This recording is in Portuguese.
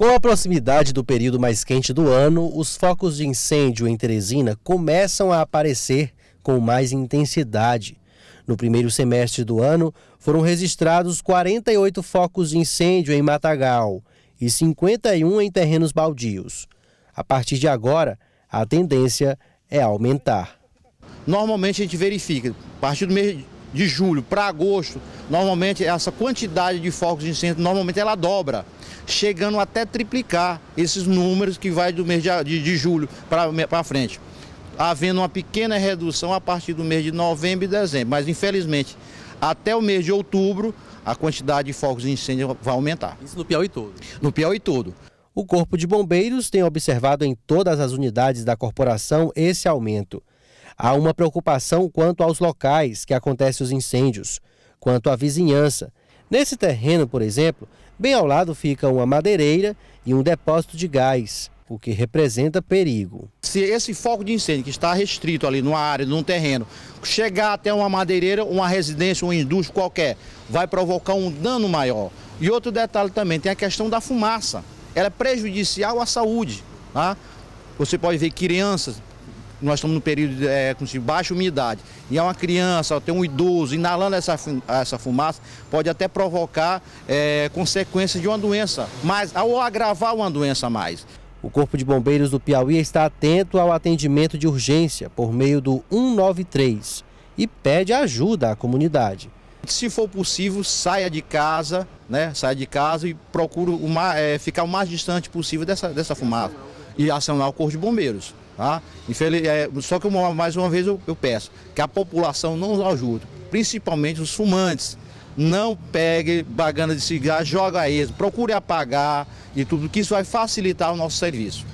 Com a proximidade do período mais quente do ano, os focos de incêndio em Teresina começam a aparecer com mais intensidade. No primeiro semestre do ano, foram registrados 48 focos de incêndio em Matagal e 51 em terrenos baldios. A partir de agora, a tendência é aumentar. Normalmente a gente verifica, a partir do mês de julho para agosto, normalmente essa quantidade de focos de incêndio, normalmente ela dobra chegando até triplicar esses números que vai do mês de, de, de julho para frente. Havendo uma pequena redução a partir do mês de novembro e dezembro, mas infelizmente até o mês de outubro a quantidade de focos de incêndio vai aumentar. Isso no Piauí todo? No Piauí todo. O Corpo de Bombeiros tem observado em todas as unidades da corporação esse aumento. Há uma preocupação quanto aos locais que acontecem os incêndios, quanto à vizinhança. Nesse terreno, por exemplo, Bem ao lado fica uma madeireira e um depósito de gás, o que representa perigo. Se esse foco de incêndio que está restrito ali numa área, num terreno, chegar até uma madeireira, uma residência, uma indústria qualquer, vai provocar um dano maior. E outro detalhe também, tem a questão da fumaça. Ela é prejudicial à saúde. Tá? Você pode ver crianças, nós estamos no período de, é, de baixa umidade, e é uma criança, tem um idoso inalando essa, essa fumaça, pode até provocar é, consequências de uma doença, mas, ou agravar uma doença a mais. O Corpo de Bombeiros do Piauí está atento ao atendimento de urgência por meio do 193 e pede ajuda à comunidade. Se for possível, saia de casa, né? Saia de casa e procure uma, é, ficar o mais distante possível dessa, dessa fumaça e acionar o Corpo de Bombeiros. Tá? Infeliz, é, só que mais uma vez eu, eu peço que a população não nos ajude, principalmente os fumantes. Não pegue bagana de cigarro, joga esmo, procure apagar e tudo, que isso vai facilitar o nosso serviço.